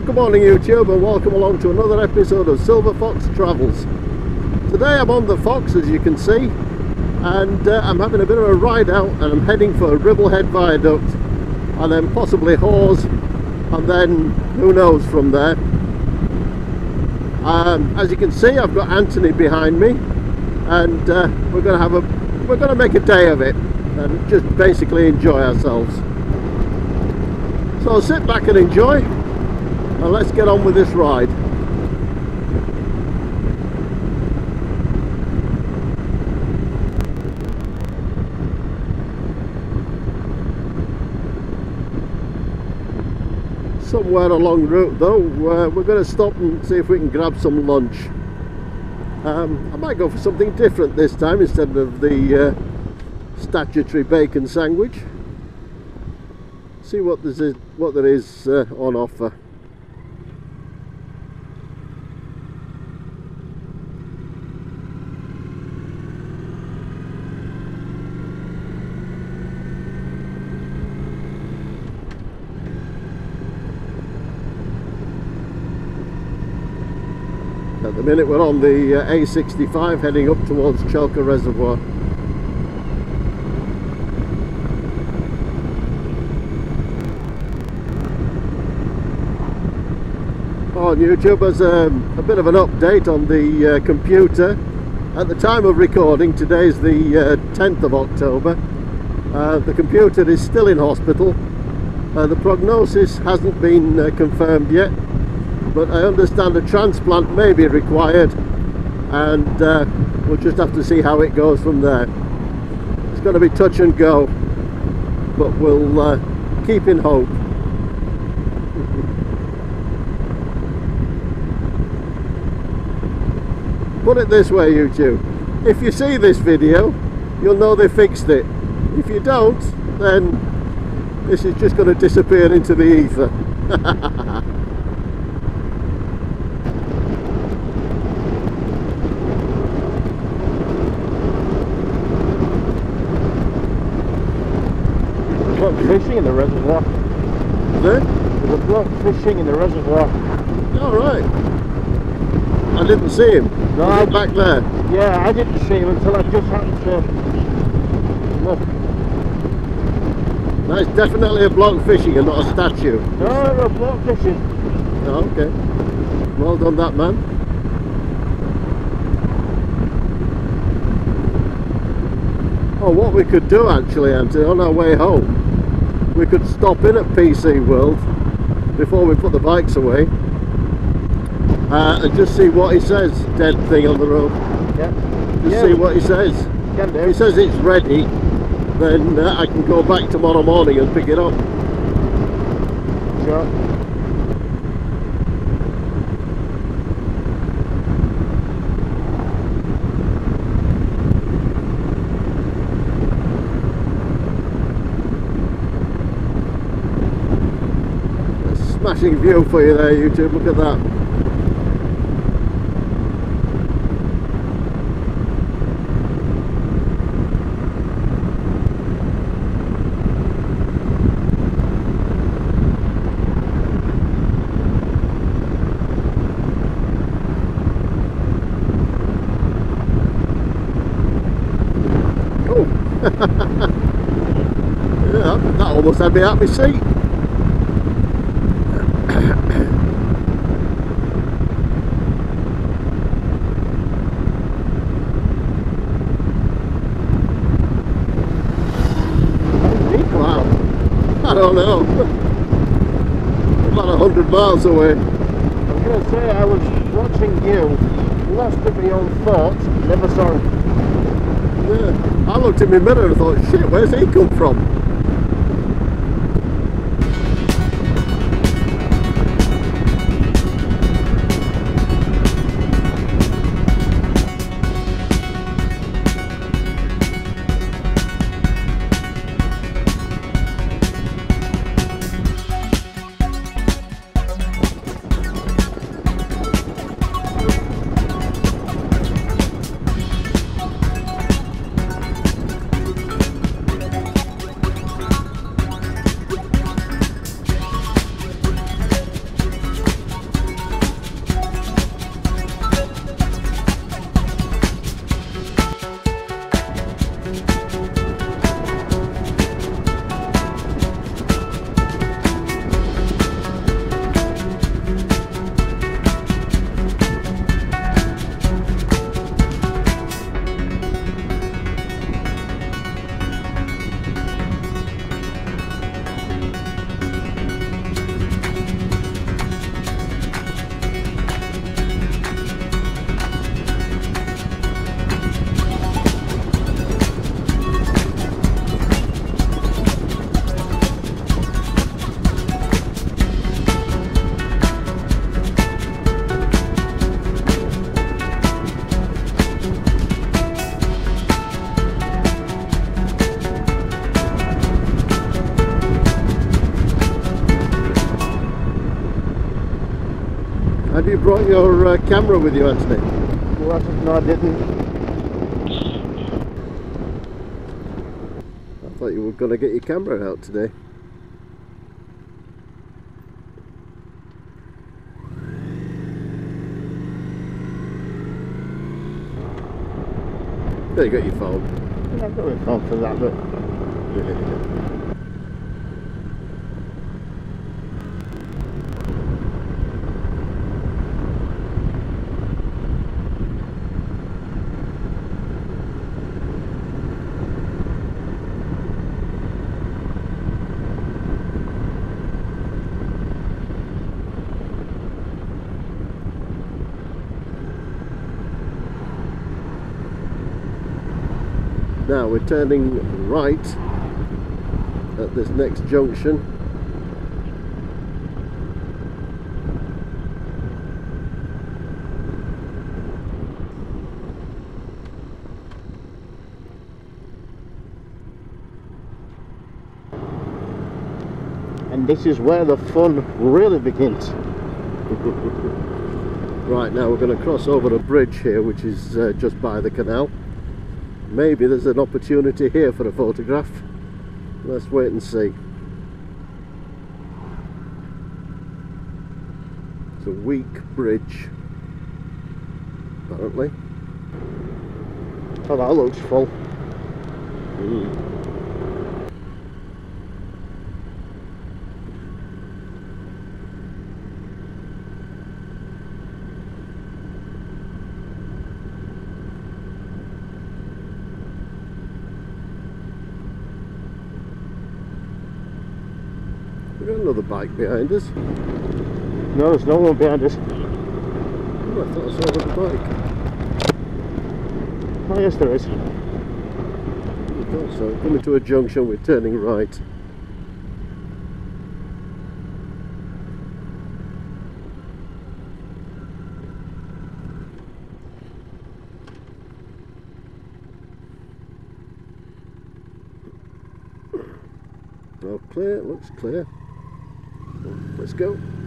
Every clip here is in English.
Oh, good morning YouTube and welcome along to another episode of Silver Fox Travels. Today I'm on the Fox as you can see and uh, I'm having a bit of a ride out and I'm heading for Ribblehead Viaduct and then possibly Hawes and then who knows from there. Um, as you can see I've got Anthony behind me and uh, we're going to have a we're going to make a day of it and just basically enjoy ourselves. So sit back and enjoy and let's get on with this ride. Somewhere along the route though, uh, we're going to stop and see if we can grab some lunch. Um, I might go for something different this time instead of the uh, statutory bacon sandwich. See what, there's, what there is uh, on offer. At the minute we're on the uh, A65 heading up towards Chelker Reservoir. On YouTube as um, a bit of an update on the uh, computer. At the time of recording, today is the uh, 10th of October, uh, the computer is still in hospital. Uh, the prognosis hasn't been uh, confirmed yet, but I understand a transplant may be required and uh, we'll just have to see how it goes from there. It's going to be touch and go, but we'll uh, keep in hope. Put it this way YouTube, if you see this video, you'll know they fixed it. If you don't, then this is just going to disappear into the ether. bloke fishing in the reservoir. There? There's a bloke fishing in the reservoir. All right. I didn't see him. No, I back there? Yeah, I didn't see him until I just happened to look. That's definitely a bloke fishing and not a statue. No, no, a bloke fishing. Oh, okay. Well done, that man. Oh, what we could do actually, Anthony, on our way home, we could stop in at PC World before we put the bikes away uh, and just see what he says. Dead thing on the road. Yeah. Just yeah, see what he says. Can If he says it's ready, then uh, I can go back tomorrow morning and pick it up. Sure. Smashing view for you there, YouTube. Look at that. Oh. yeah, that almost had me out my seat. Deep. Wow. I don't know. About a hundred miles away. I was going to say I was watching you, lost in my own thoughts, never saw him. Yeah. I looked in my mirror and thought, shit, where's he come from? Have you brought your uh, camera with you, Anthony? No, I didn't. I thought you were going to get your camera out today. There you got your phone. I've got a phone for that, but Now we're turning right at this next junction. and this is where the fun really begins. Right now we're going to cross over a bridge here which is uh, just by the canal. Maybe there's an opportunity here for a photograph. Let's wait and see. It's a weak bridge, apparently. Oh, that looks full. Mm. Got another bike behind us. No, there's no one behind us. Oh, I thought I saw another bike. Oh, yes, there is. I thought so. Coming to a junction, we're turning right. Clear, looks clear. Let's go.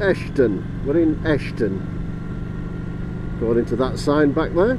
Ashton. We're in Ashton. Going into that sign back there.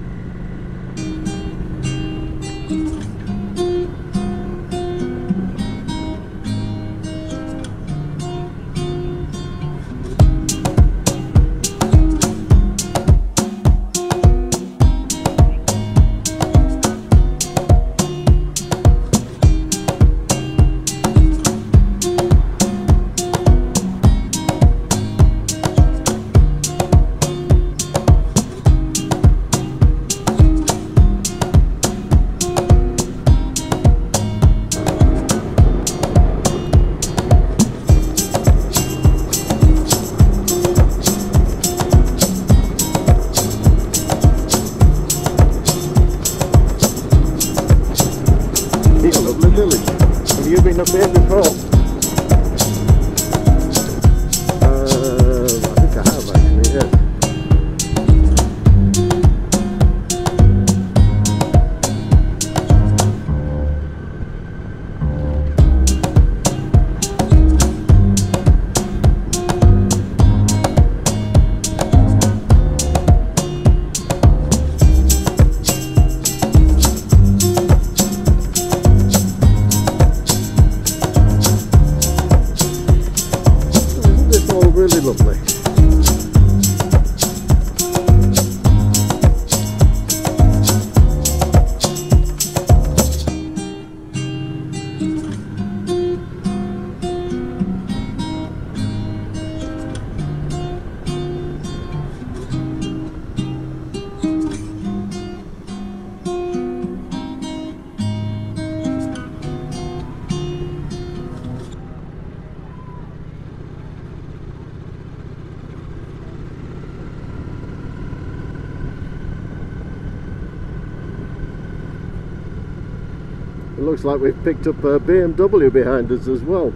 Looks like we've picked up a BMW behind us as well.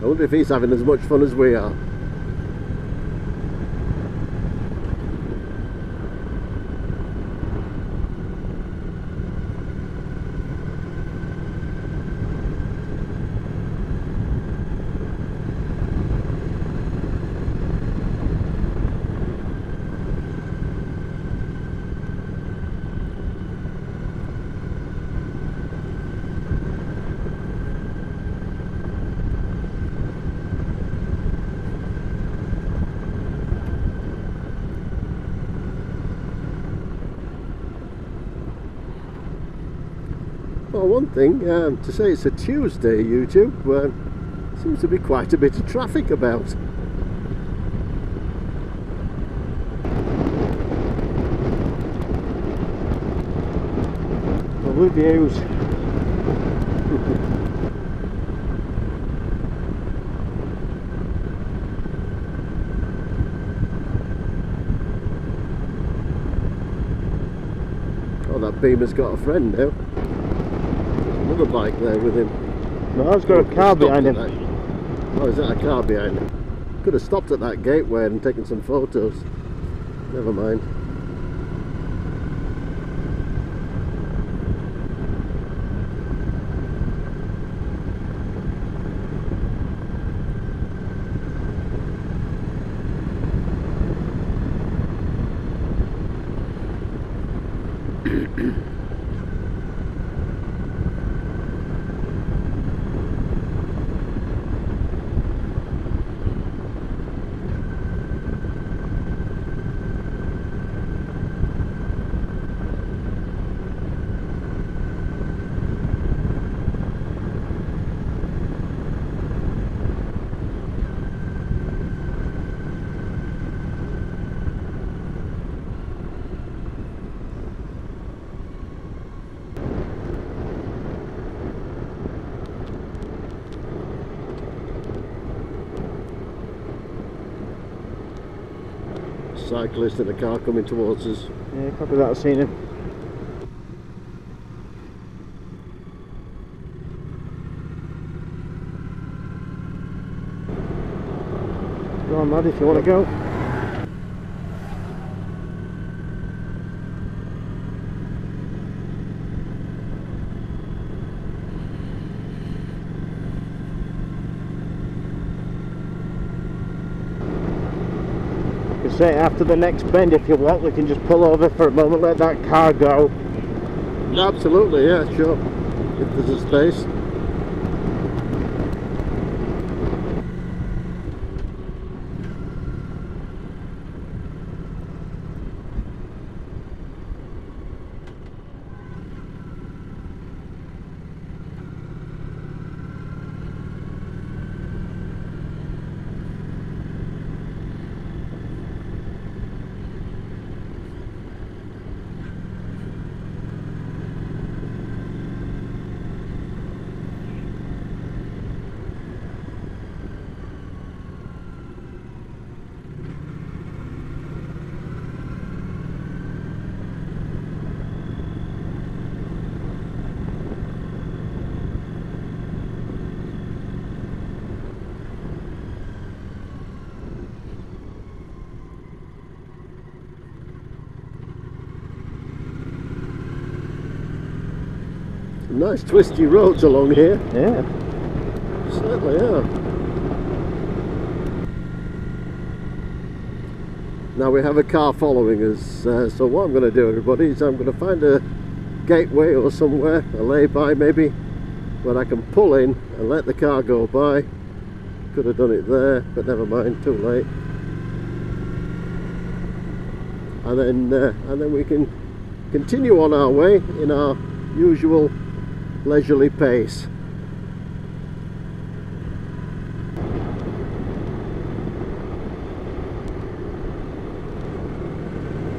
I wonder if he's having as much fun as we are. One thing, um, to say it's a Tuesday, YouTube, uh, seems to be quite a bit of traffic about. Lovely views. Oh, that Beamer's got a friend now. Another bike there with him. No, I've got a car behind him. that- Oh, is that a car behind him? Could have stopped at that gateway and taken some photos. Never mind. Cyclist and a car coming towards us. Yeah, copy that, I've seen him. Go on, lad, if you want to go. Say after the next bend if you want, we can just pull over for a moment, let that car go. Absolutely, yeah, sure. If there's a space. Nice twisty roads along here. Yeah. Certainly are. Now we have a car following us, uh, so what I'm going to do everybody is I'm going to find a gateway or somewhere, a lay-by maybe, where I can pull in and let the car go by. Could have done it there, but never mind, too late. And then, uh, and then we can continue on our way in our usual leisurely pace.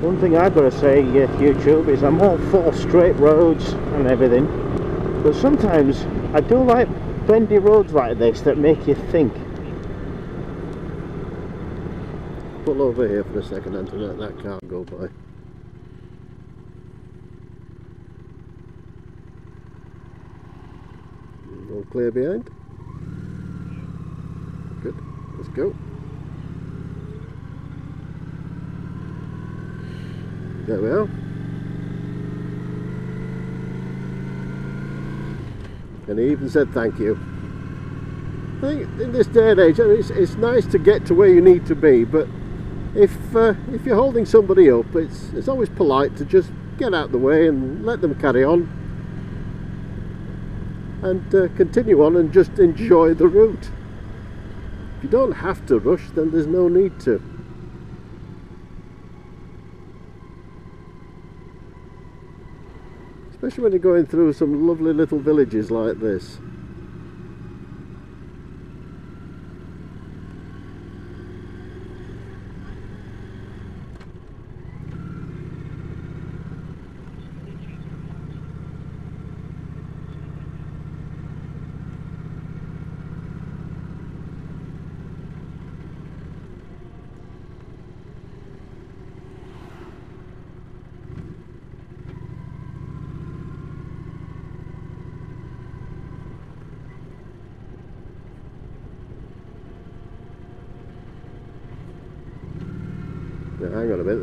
One thing I've got to say, uh, YouTube, is I'm all for straight roads and everything, but sometimes I do like bendy roads like this that make you think. Pull over here for a second and to let that car go by. All clear behind. Good. Let's go. There we are. And he even said thank you. I think in this day and age, it's, it's nice to get to where you need to be, but if uh, if you're holding somebody up, it's it's always polite to just get out of the way and let them carry on and uh, continue on and just enjoy the route. If you don't have to rush, then there's no need to. Especially when you're going through some lovely little villages like this.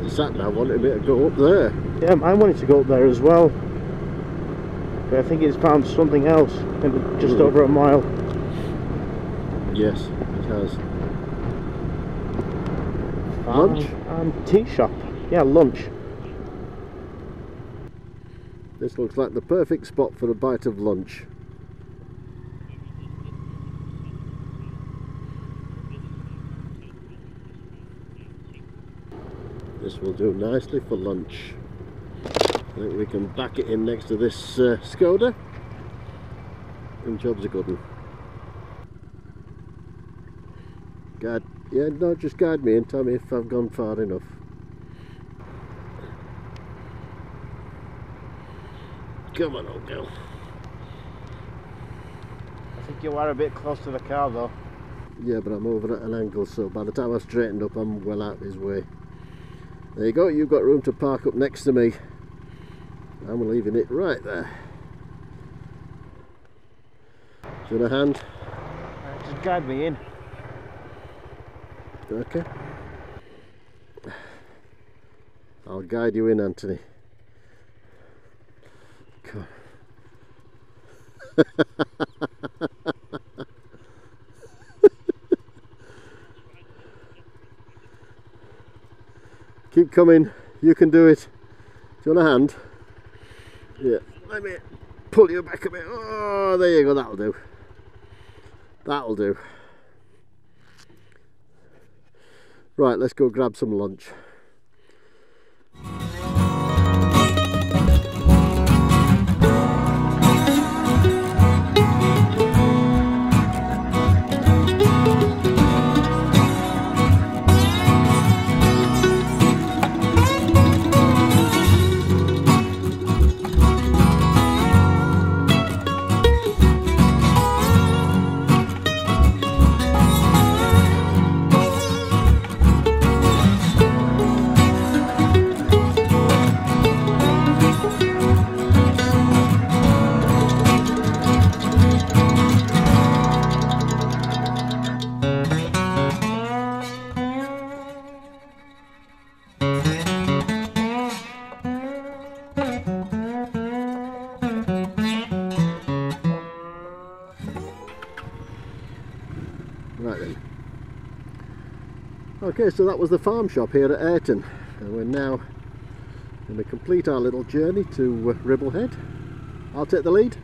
The sat nav wanted me to go up there. Yeah, I wanted to go up there as well. But I think it's found something else in just Hmm. over a mile. Yes, it has. Lunch? And, and tea shop. Yeah, lunch. This looks like the perfect spot for a bite of lunch. Will do nicely for lunch. I think we can back it in next to this uh, Skoda. And job's a good one. Guide, yeah, no, just guide me and tell me if I've gone far enough. Come on, old girl. I think you are a bit close to the car though. Yeah, but I'm over at an angle, so by the time I've straightened up, I'm well out of his way. There you go, you've got room to park up next to me. I'm leaving it right there. Do you want a hand? Uh, Just guide me in. Okay. I'll guide you in, Anthony. Come coming, you can do it. Do you want a hand? Yeah, let me pull you back a bit. Oh, there you go, that'll do. That'll do. Right, let's go grab some lunch. Okay, so that was the farm shop here at Airton. And we're now going to complete our little journey to uh, Ribblehead. I'll take the lead.